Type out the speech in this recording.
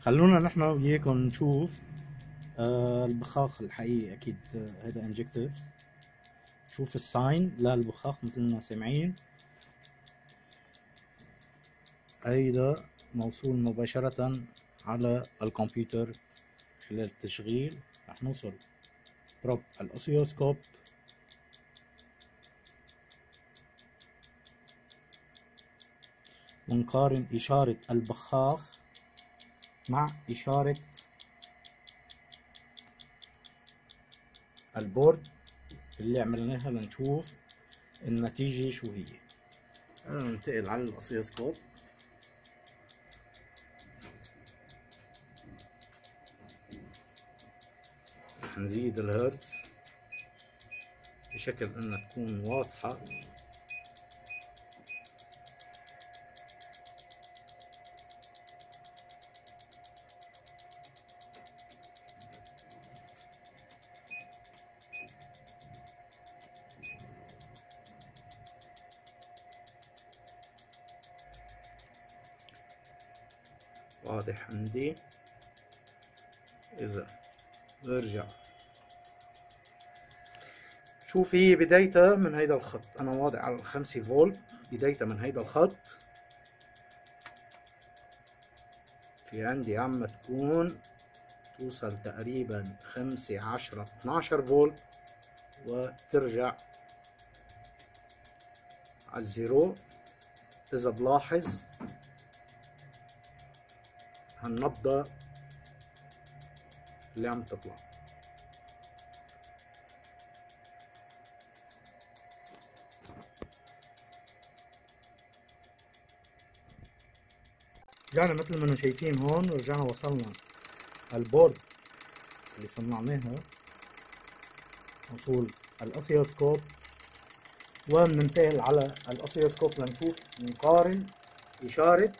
خلونا نحن وياكم نشوف آه البخاخ الحقيقي أكيد آه، هذا injector شوف ال sound للبخاخ مثل ما سامعين. هيدا موصول مباشرة على الكمبيوتر خلال التشغيل. رح نوصل. probe ال oscilloscope ونقارن إشارة البخاخ مع إشارة. البورد اللي عملناها لنشوف النتيجة شو هي. أنا ننتقل على الأسيوسكوب نزيد الهرتز بشكل إنها تكون واضحة. واضح عندي. إذا برجع. شوف هي بدايتها من هيدا الخط. أنا واضع على الخمسة فولت. بدايتها من هيدا الخط. في عندي عم تكون توصل تقريبا خمسة عشرة اتناشر فولت وترجع على الزيرو. إذا بلاحظ هالنبضة اللي عم تطلع. رجعنا مثل ما شايفين هون ورجعنا وصلنا البورد اللي صنعناها وصول ال oscilloscope وبننتقل على ال oscilloscope لنشوف نقارن إشارة